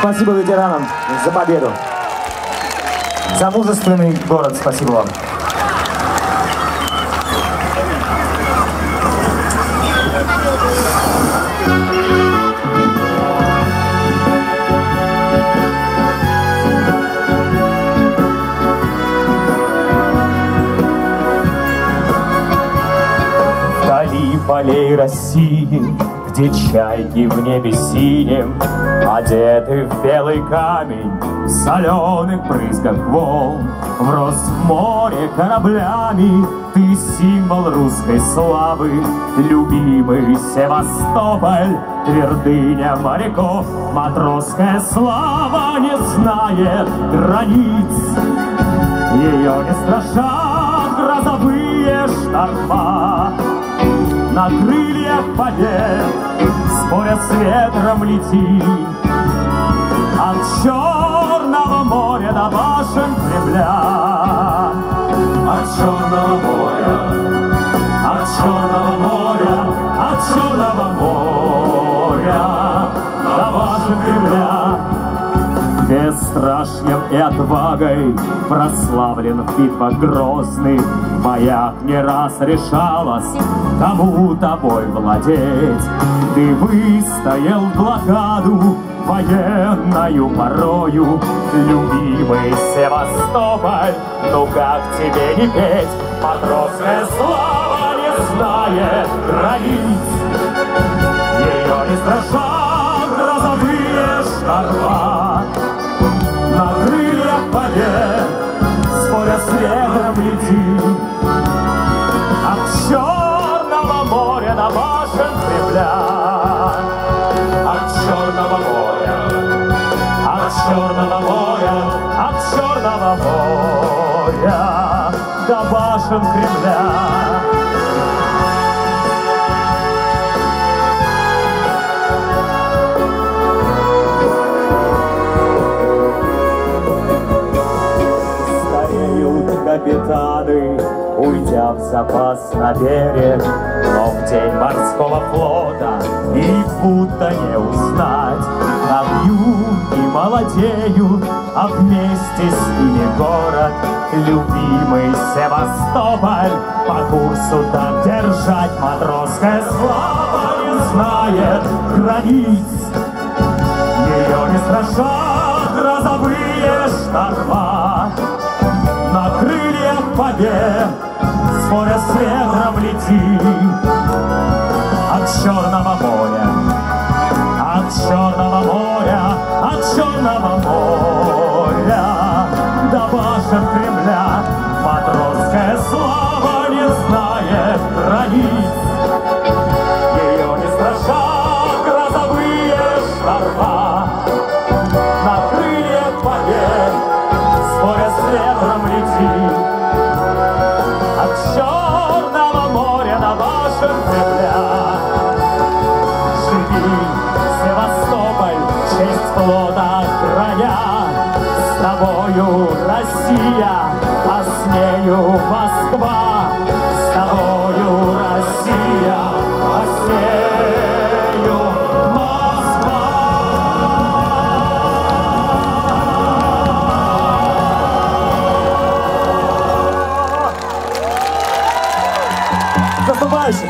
Спасибо ветеранам за победу. За мужественный город. Спасибо вам. Полей России, где чайки в небе синем Одеты в белый камень, соленых брызгах волн. Врос в море кораблями, ты символ русской славы. Любимый Севастополь, твердыня моряков. Матросская слава не знает границ. Ее не страшат грозовые шторма. На крыльях побед Споря с ветром лети. От Черного моря до башен Кремля. От Черного моря Бесстрашием и отвагой. Прославлен в битвах грозных боях не раз решалось Кому тобой владеть. Ты выстоял блокаду Военною порою. Любимый Севастополь Ну как тебе не петь? Матросская слава не знает границ. Ее не страшат грозовые Черного моря, от Черного моря до башен Кремля. капитаны, уйдя в запас на берег. Но в день морского флота их будто не узнать. А юги молодеют, а вместе с ними город, любимый Севастополь. По курсу так держать матросская слава не знает границ. Ее не страшат грозовые шторма на крыльях побед, споря с ветром лети от Черного моря, башен Кремля. Матросская слава не знает границ, ее не страшат грозовые шторма на крыльях побед споря с ветром лети. От Черного моря до башен Россия, Осмею Москва, с тобою Россия, Осмею Москва. Заступайся!